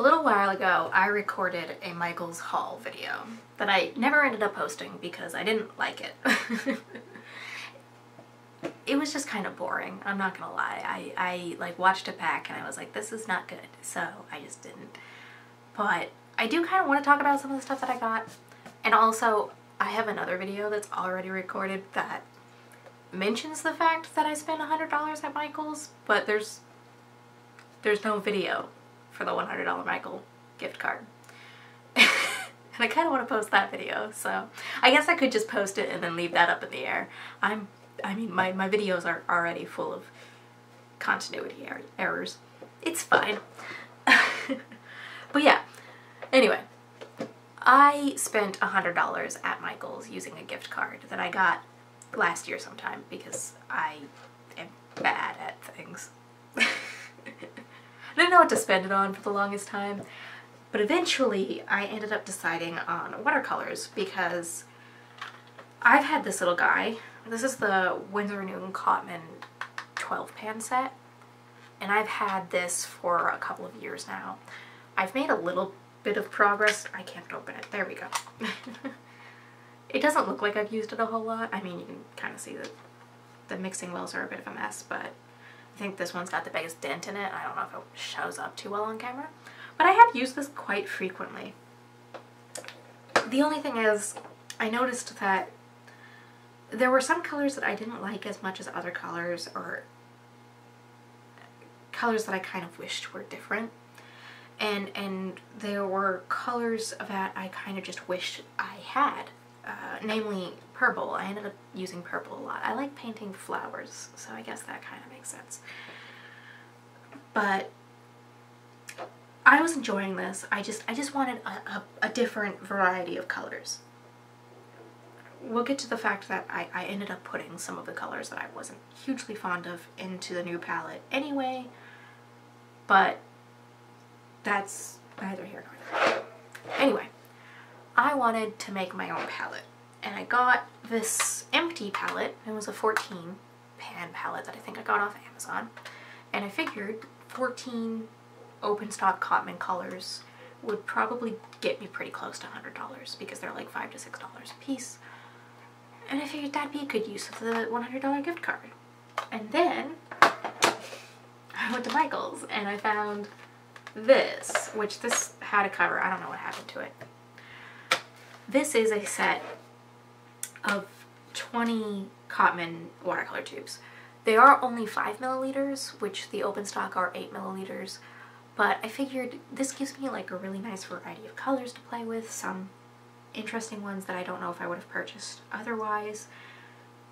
A little while ago, I recorded a Michaels haul video that I never ended up posting because I didn't like it. it was just kind of boring, I'm not gonna lie. I, I like watched it back and I was like, this is not good, so I just didn't. But I do kind of want to talk about some of the stuff that I got. And also, I have another video that's already recorded that mentions the fact that I spent $100 at Michaels, but there's there's no video for the $100 Michael gift card. and I kind of want to post that video, so I guess I could just post it and then leave that up in the air. I'm, I mean, my, my videos are already full of continuity er errors. It's fine. but yeah, anyway, I spent $100 at Michael's using a gift card that I got last year sometime because I am bad at things. Didn't know what to spend it on for the longest time, but eventually I ended up deciding on watercolors because I've had this little guy. This is the Winsor Newton Cotman 12 pan set, and I've had this for a couple of years now. I've made a little bit of progress. I can't open it. There we go. it doesn't look like I've used it a whole lot. I mean, you can kind of see that the mixing wells are a bit of a mess, but think this one's got the biggest dent in it. I don't know if it shows up too well on camera. But I have used this quite frequently. The only thing is, I noticed that there were some colors that I didn't like as much as other colors, or colors that I kind of wished were different. And, and there were colors that I kind of just wished I had. Uh, namely purple. I ended up using purple a lot. I like painting flowers, so I guess that kind of makes sense. But I was enjoying this. I just I just wanted a, a, a different variety of colors. We'll get to the fact that I, I ended up putting some of the colors that I wasn't hugely fond of into the new palette anyway, but that's neither here nor there. Anyway, I wanted to make my own palette. And I got this empty palette. It was a 14 pan palette that I think I got off Amazon. And I figured 14 open stock Cotman colors would probably get me pretty close to $100 because they're like 5 to $6 a piece. And I figured that'd be a good use of the $100 gift card. And then I went to Michael's and I found this, which this had a cover. I don't know what happened to it. This is a set of 20 Cotman watercolor tubes. They are only 5 milliliters, which the open stock are 8 milliliters, but I figured this gives me like a really nice variety of colors to play with, some interesting ones that I don't know if I would have purchased otherwise.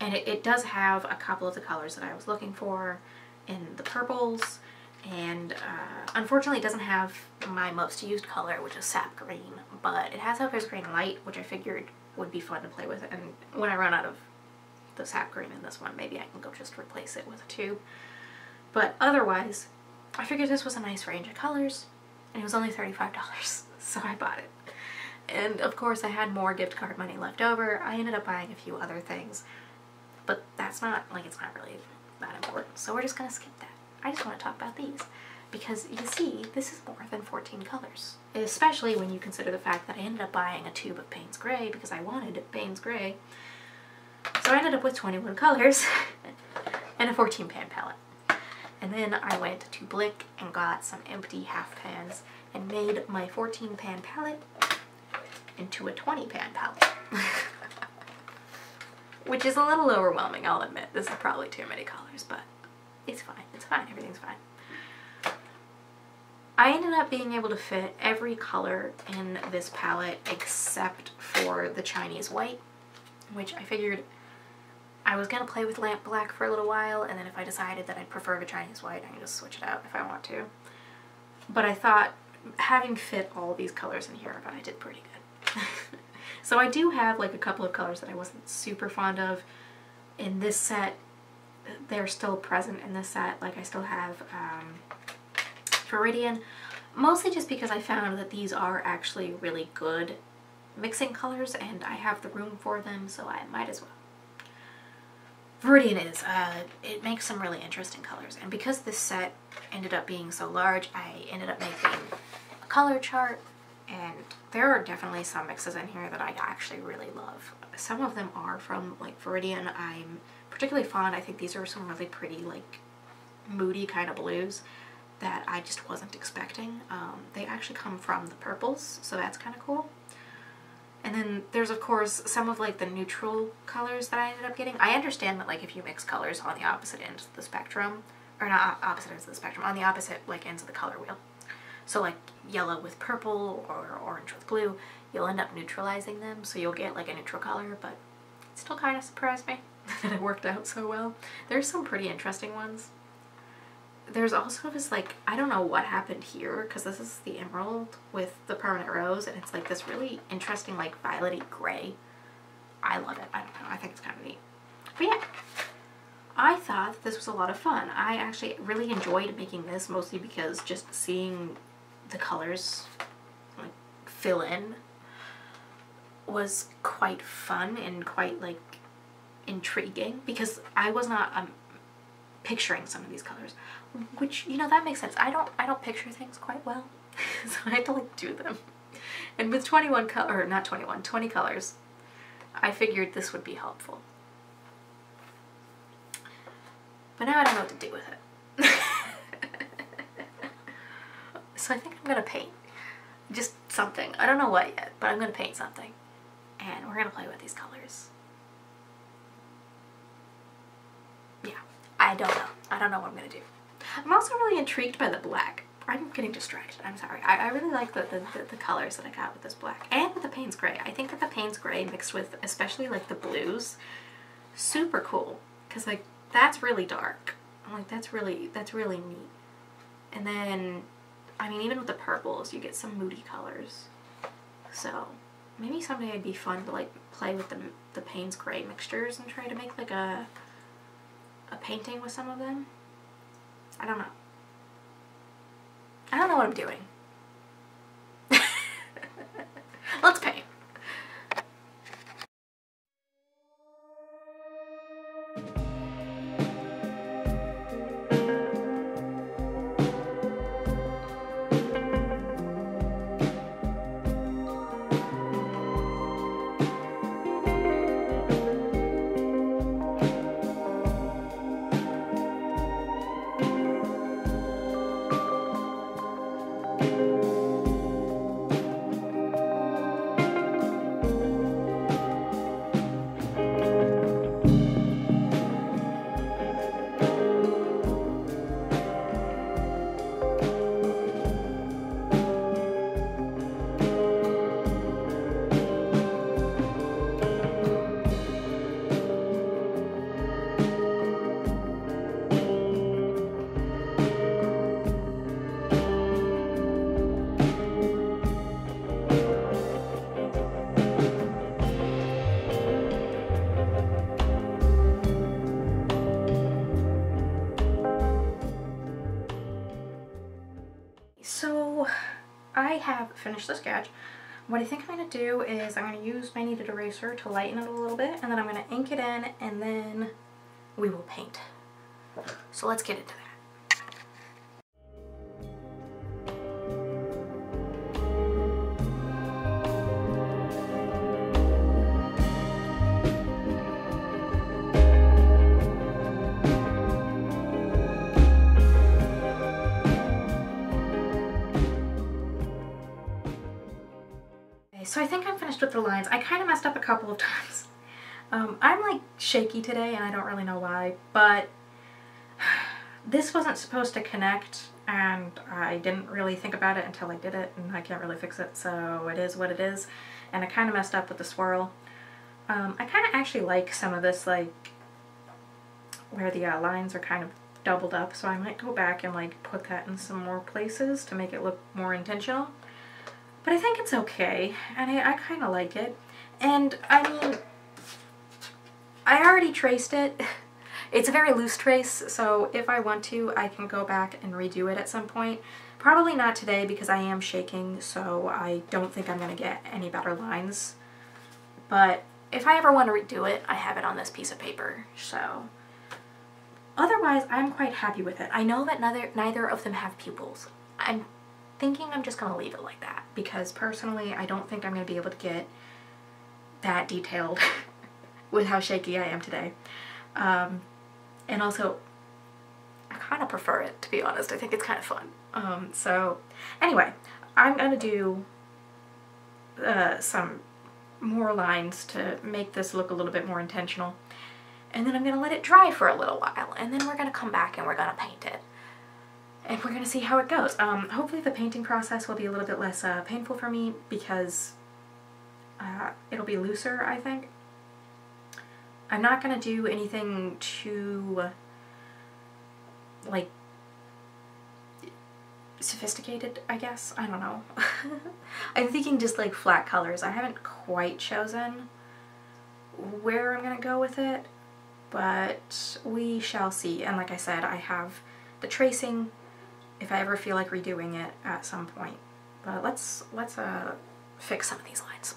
And it, it does have a couple of the colors that I was looking for in the purples, and uh, unfortunately it doesn't have my most used color, which is sap green, but it has Opus Green Light, which I figured would be fun to play with, and when I run out of the sap green in this one, maybe I can go just replace it with a tube. But otherwise, I figured this was a nice range of colors, and it was only $35, so I bought it. And of course I had more gift card money left over. I ended up buying a few other things, but that's not, like it's not really that important, so we're just gonna skip that. I just want to talk about these because you see this is more than 14 colors. Especially when you consider the fact that I ended up buying a tube of Payne's Gray because I wanted Payne's Gray. So I ended up with 21 colors and a 14 pan palette. And then I went to Blick and got some empty half pans and made my 14 pan palette into a 20 pan palette. Which is a little overwhelming I'll admit. This is probably too many colors but it's fine. It's fine. Everything's fine I ended up being able to fit every color in this palette except for the Chinese white, which I figured I was going to play with lamp black for a little while, and then if I decided that I'd prefer the Chinese white, I can just switch it out if I want to. But I thought having fit all these colors in here, but I did pretty good. so I do have like a couple of colors that I wasn't super fond of in this set. They're still present in this set. Like I still have um, Viridian, mostly just because I found that these are actually really good mixing colors and I have the room for them, so I might as well. Viridian is, uh, it makes some really interesting colors, and because this set ended up being so large, I ended up making a color chart and there are definitely some mixes in here that I actually really love. Some of them are from like Viridian. I'm particularly fond. I think these are some really pretty like moody kind of blues that I just wasn't expecting. Um, they actually come from the purples, so that's kind of cool. And then there's of course some of like the neutral colors that I ended up getting. I understand that like if you mix colors on the opposite ends of the spectrum, or not opposite ends of the spectrum, on the opposite like ends of the color wheel. So like yellow with purple or orange with blue, you'll end up neutralizing them. So you'll get like a neutral color, but it still kind of surprised me that it worked out so well. There's some pretty interesting ones. There's also this like, I don't know what happened here because this is the emerald with the permanent rose and it's like this really interesting like violety gray. I love it. I don't know. I think it's kind of neat. But yeah, I thought this was a lot of fun. I actually really enjoyed making this mostly because just seeing the colors like fill in was quite fun and quite like intriguing because I was not um, picturing some of these colors which you know that makes sense. I don't I don't picture things quite well so I had to like do them. And with 21 color or not 21 20 colors I figured this would be helpful. But now I don't know what to do with it. So I think I'm gonna paint just something. I don't know what yet but I'm gonna paint something. And we're gonna play with these colors I I don't know what I'm to do. I'm also really intrigued by the black. I'm getting distracted. I'm sorry. I, I really like the, the, the, colors that I got with this black. And with the Payne's Gray. I think that the Payne's Gray mixed with especially like the blues, super cool. Because like that's really dark. I'm like that's really, that's really neat. And then, I mean even with the purples you get some moody colors. So maybe someday it'd be fun to like play with the, the Payne's Gray mixtures and try to make like a a painting with some of them. I don't know. I don't know what I'm doing. Have finished the sketch. What I think I'm going to do is I'm going to use my kneaded eraser to lighten it a little bit and then I'm going to ink it in and then we will paint. So let's get into that. I think I'm finished with the lines. I kind of messed up a couple of times. Um, I'm like shaky today and I don't really know why, but this wasn't supposed to connect and I didn't really think about it until I did it and I can't really fix it, so it is what it is. And I kind of messed up with the swirl. Um, I kind of actually like some of this like where the uh, lines are kind of doubled up, so I might go back and like put that in some more places to make it look more intentional. But I think it's okay, and I, I kind of like it. And, I mean, I already traced it. It's a very loose trace, so if I want to, I can go back and redo it at some point. Probably not today because I am shaking, so I don't think I'm going to get any better lines. But if I ever want to redo it, I have it on this piece of paper, so... Otherwise, I'm quite happy with it. I know that neither, neither of them have pupils. I'm thinking I'm just gonna leave it like that because personally I don't think I'm gonna be able to get that detailed with how shaky I am today. Um, and also, I kind of prefer it to be honest. I think it's kind of fun. Um, so anyway, I'm gonna do uh, some more lines to make this look a little bit more intentional. And then I'm gonna let it dry for a little while and then we're gonna come back and we're gonna paint it. And we're gonna see how it goes. Um, hopefully the painting process will be a little bit less uh, painful for me because uh, it'll be looser, I think. I'm not gonna do anything too, like, sophisticated, I guess. I don't know. I'm thinking just like flat colors. I haven't quite chosen where I'm gonna go with it, but we shall see. And like I said, I have the tracing if I ever feel like redoing it at some point. But let's let's uh, fix some of these lines.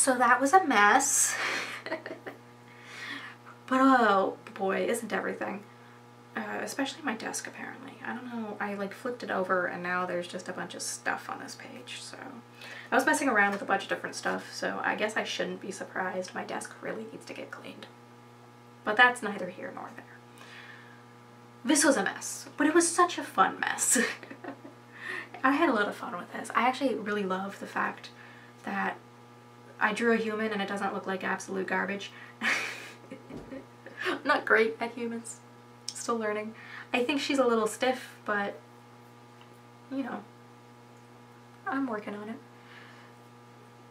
So that was a mess. but oh boy, isn't everything. Uh, especially my desk apparently. I don't know, I like flipped it over and now there's just a bunch of stuff on this page, so. I was messing around with a bunch of different stuff, so I guess I shouldn't be surprised my desk really needs to get cleaned. But that's neither here nor there. This was a mess, but it was such a fun mess. I had a lot of fun with this. I actually really love the fact that I drew a human and it doesn't look like absolute garbage. I'm not great at humans. Still learning. I think she's a little stiff, but you know, I'm working on it.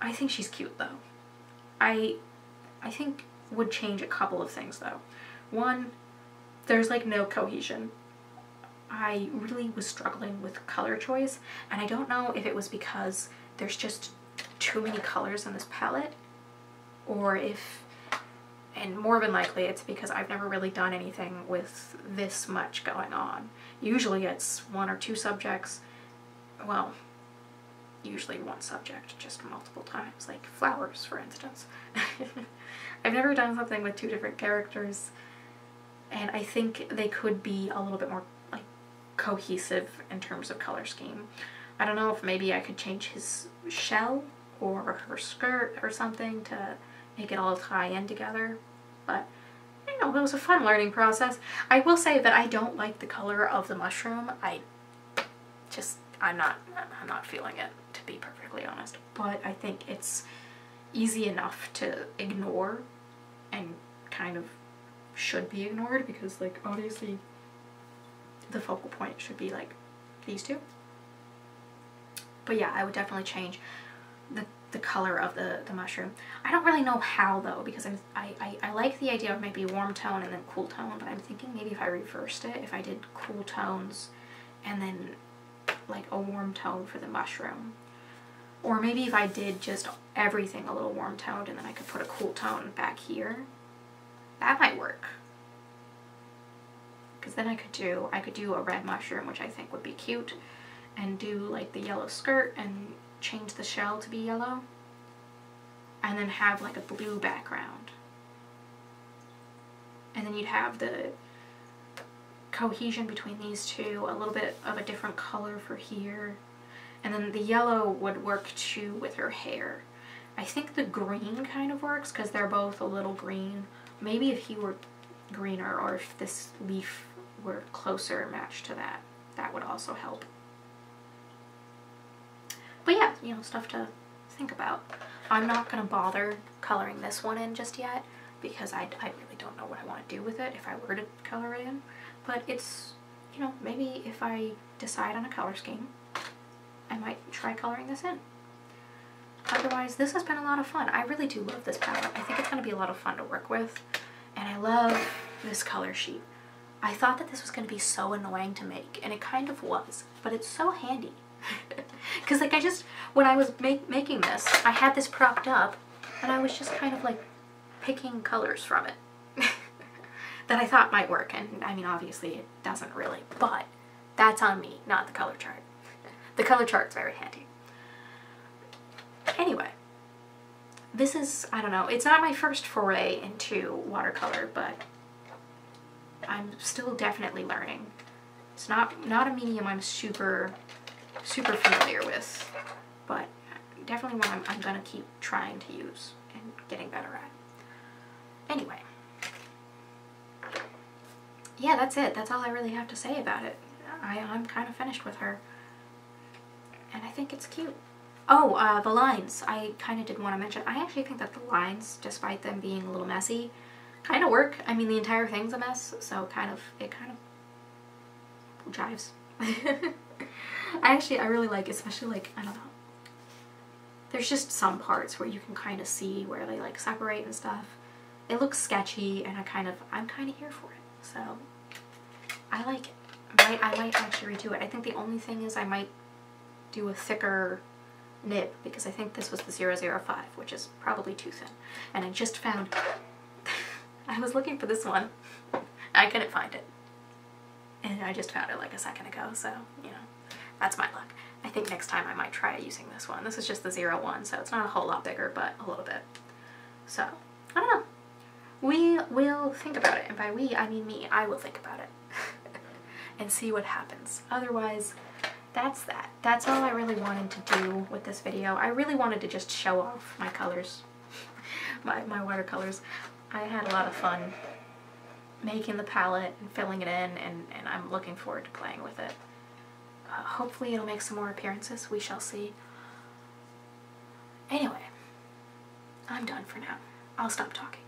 I think she's cute though. I I think would change a couple of things though. One, there's like no cohesion. I really was struggling with color choice and I don't know if it was because there's just too many colors in this palette or if and more than likely it's because I've never really done anything with this much going on. Usually it's one or two subjects, well, usually one subject just multiple times, like flowers for instance. I've never done something with two different characters and I think they could be a little bit more like cohesive in terms of color scheme. I don't know if maybe I could change his shell or her skirt or something to make it all tie in together. But, you know, it was a fun learning process. I will say that I don't like the color of the mushroom. I just, I'm not, I'm not feeling it, to be perfectly honest. But I think it's easy enough to ignore and kind of should be ignored because, like, obviously the focal point should be, like, these two. But yeah, I would definitely change the the color of the, the mushroom. I don't really know how though because I'm, I, I, I like the idea of maybe warm tone and then cool tone but I'm thinking maybe if I reversed it, if I did cool tones and then like a warm tone for the mushroom. Or maybe if I did just everything a little warm toned and then I could put a cool tone back here. That might work. Because then I could do, I could do a red mushroom which I think would be cute and do like the yellow skirt and change the shell to be yellow and then have like a blue background. And then you'd have the cohesion between these two, a little bit of a different color for here. And then the yellow would work too with her hair. I think the green kind of works because they're both a little green. Maybe if he were greener or if this leaf were closer matched to that, that would also help. But yeah, you know, stuff to think about. I'm not going to bother coloring this one in just yet because I, I really don't know what I want to do with it if I were to color it in. But it's, you know, maybe if I decide on a color scheme, I might try coloring this in. Otherwise, this has been a lot of fun. I really do love this palette. I think it's going to be a lot of fun to work with. And I love this color sheet. I thought that this was going to be so annoying to make, and it kind of was, but it's so handy. Because like I just, when I was make, making this, I had this propped up and I was just kind of like picking colors from it that I thought might work. And I mean, obviously it doesn't really, but that's on me, not the color chart. The color chart's very handy. Anyway, this is, I don't know, it's not my first foray into watercolor, but I'm still definitely learning. It's not, not a medium I'm super super familiar with, but definitely one I'm, I'm going to keep trying to use and getting better at. Anyway, yeah, that's it. That's all I really have to say about it. I, I'm kind of finished with her. And I think it's cute. Oh, uh, the lines. I kind of didn't want to mention. I actually think that the lines, despite them being a little messy, kind of work. I mean, the entire thing's a mess, so kind of, it kind of jives. I actually, I really like, especially like, I don't know. There's just some parts where you can kind of see where they like separate and stuff. It looks sketchy and I kind of, I'm kind of here for it. So I like it. I might, I might actually redo it. I think the only thing is I might do a thicker nib because I think this was the 005 which is probably too thin. And I just found, I was looking for this one. I couldn't find it. And I just found it like a second ago, so, you know. That's my luck. I think next time I might try using this one. This is just the zero one, so it's not a whole lot bigger, but a little bit. So, I don't know. We will think about it, and by we, I mean me. I will think about it and see what happens. Otherwise, that's that. That's all I really wanted to do with this video. I really wanted to just show off my colors, my, my watercolors. I had a lot of fun making the palette and filling it in, and, and I'm looking forward to playing with it. Hopefully it'll make some more appearances. We shall see. Anyway, I'm done for now. I'll stop talking.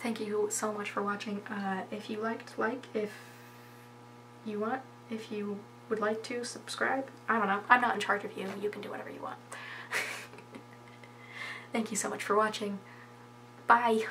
Thank you so much for watching. Uh, if you liked, like. If you want, if you would like to, subscribe. I don't know. I'm not in charge of you. You can do whatever you want. Thank you so much for watching. Bye.